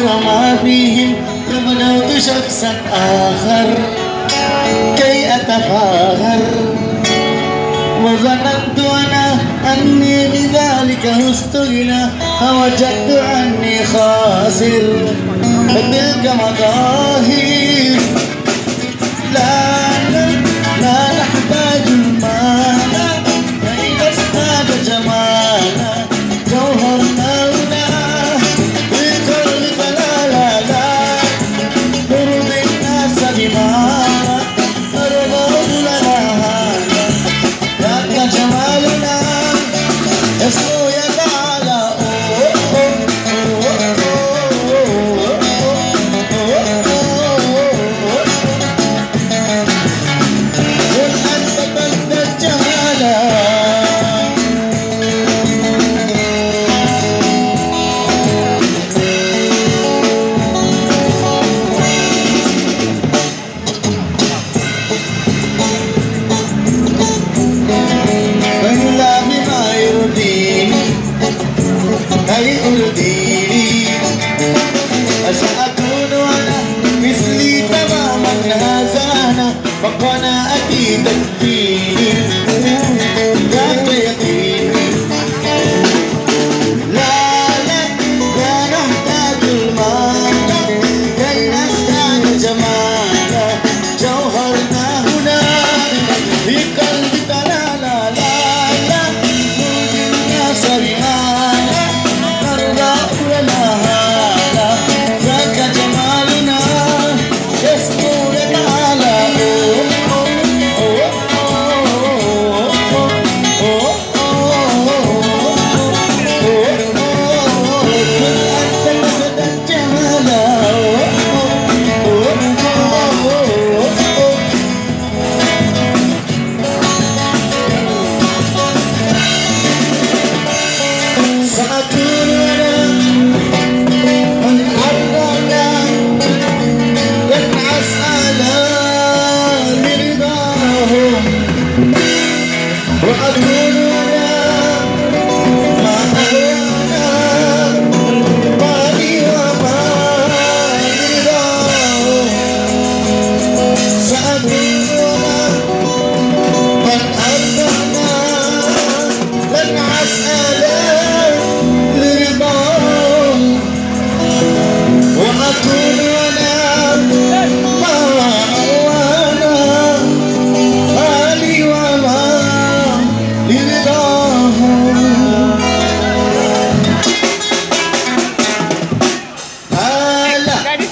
غير ما فيهم تبنوت شخصا آخر. كي أتفاخر. وظننت أنا أني بذلك أستغنى فوجدت أني خاسر. فتلك مظاهر لا فقناعتي تكفيني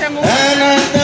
Ananda.